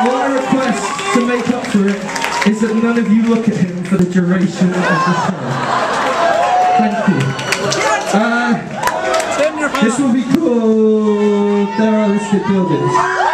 All I request to make up for it is that none of you look at him for the duration of the show. Thank you. Uh, this will be called There Are Listed Buildings.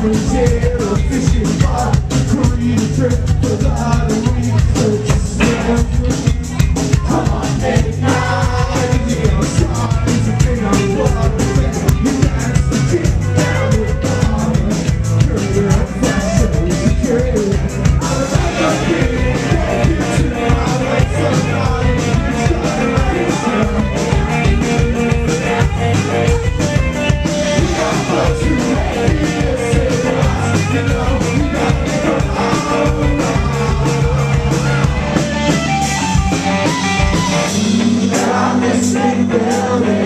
Office, yeah, the fishing spot, Korea trip. Breaks me down